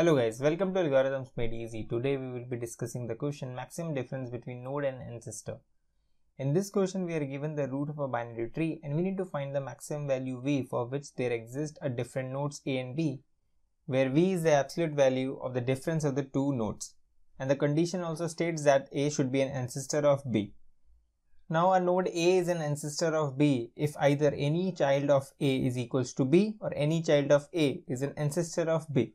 Hello guys, welcome to Algorithms Made Easy. Today we will be discussing the question maximum difference between node and ancestor. In this question we are given the root of a binary tree and we need to find the maximum value v for which there exist a different nodes a and b where v is the absolute value of the difference of the two nodes and the condition also states that a should be an ancestor of b. Now a node A is an ancestor of B if either any child of A is equals to B or any child of A is an ancestor of B.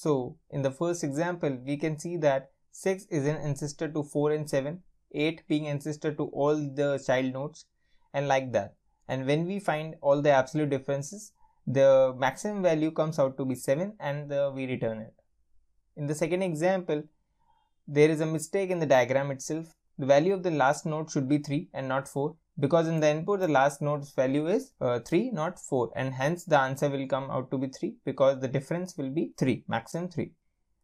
So in the first example we can see that 6 is an ancestor to 4 and 7, 8 being ancestor to all the child nodes and like that. And when we find all the absolute differences the maximum value comes out to be 7 and uh, we return it. In the second example there is a mistake in the diagram itself the value of the last node should be 3 and not 4 because in the input the last node's value is uh, 3 not 4 and hence the answer will come out to be 3 because the difference will be 3 maximum 3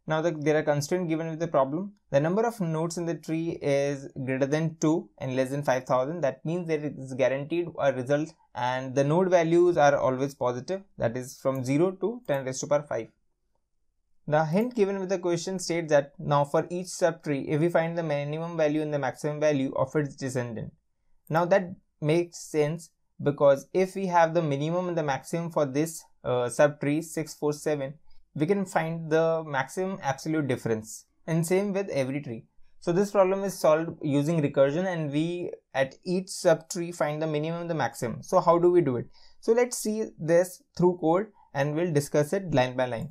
now the, there are constraints given with the problem. The number of nodes in the tree is greater than 2 and less than 5000 that means there is guaranteed a result and the node values are always positive. That is from 0 to 10 raised to the power 5 the hint given with the question states that now for each subtree, if we find the minimum value and the maximum value of its descendant. Now that makes sense because if we have the minimum and the maximum for this uh, subtree 647, we can find the maximum absolute difference. And same with every tree. So this problem is solved using recursion and we at each subtree find the minimum and the maximum. So how do we do it? So let's see this through code and we'll discuss it line by line.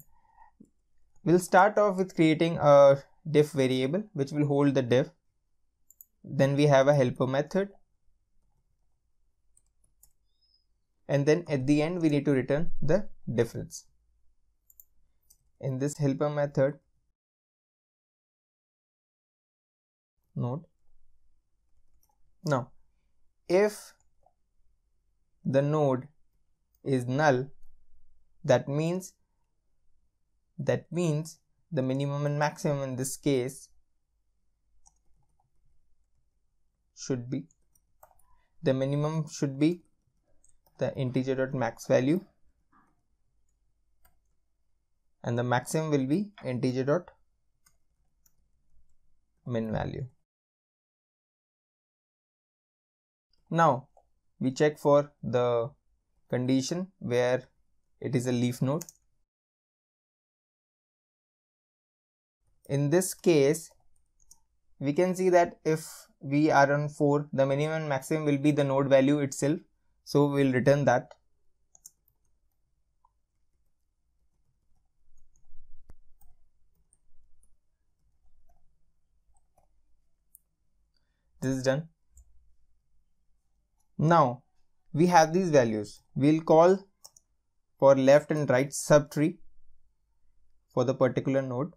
We'll start off with creating a diff variable which will hold the diff. Then we have a helper method. And then at the end we need to return the difference. In this helper method node. Now if the node is null that means that means the minimum and maximum in this case should be the minimum should be the integer dot max value and the maximum will be integer dot min value. Now we check for the condition where it is a leaf node in this case we can see that if we are on 4 the minimum and maximum will be the node value itself. So we'll return that. This is done. Now we have these values. We'll call for left and right subtree for the particular node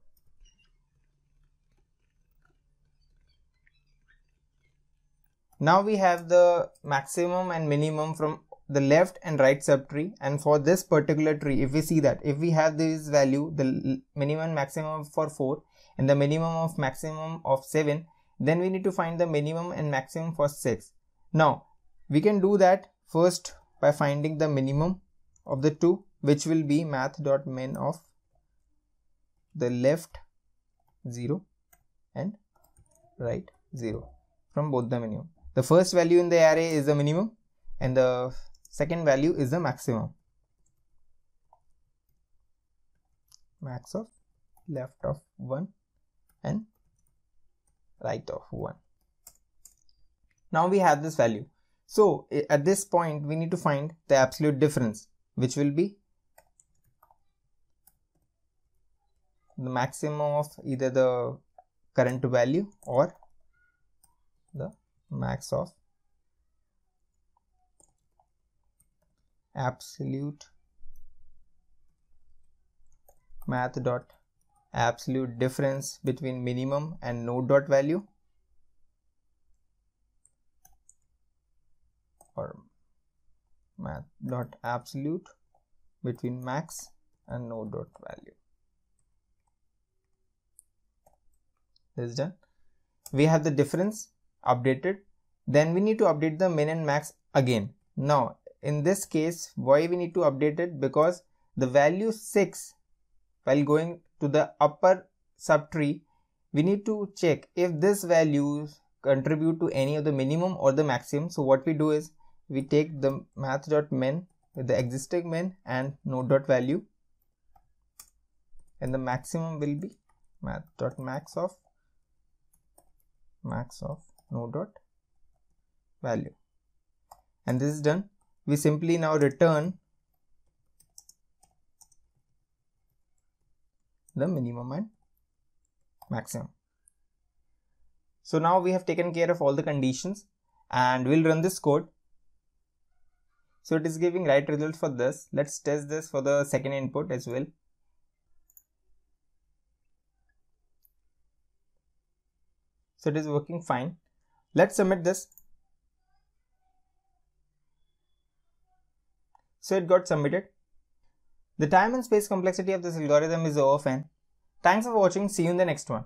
Now we have the maximum and minimum from the left and right subtree. And for this particular tree if we see that if we have this value the minimum maximum for 4 and the minimum of maximum of 7 then we need to find the minimum and maximum for 6 now we can do that first by finding the minimum of the two which will be math.min of the left 0 and right 0 from both the minimum the first value in the array is the minimum and the second value is the maximum. Max of left of 1 and right of 1. Now we have this value. So at this point we need to find the absolute difference which will be the maximum of either the current value or the max of absolute. Math dot. Absolute difference between minimum and node dot value. Or math dot absolute between max and node dot value. This is done. We have the difference updated then we need to update the min and max again. Now in this case why we need to update it? Because the value 6 while going to the upper subtree, we need to check if this values contribute to any of the minimum or the maximum. So what we do is we take the math.min with the existing min and node.value and the maximum will be math.max of max of node.value and this is done. We simply now return the minimum and maximum. So now we have taken care of all the conditions and we'll run this code. So it is giving right result for this. Let's test this for the second input as well. So it is working fine let's submit this so it got submitted the time and space complexity of this algorithm is O of n. Thanks for watching. See you in the next one.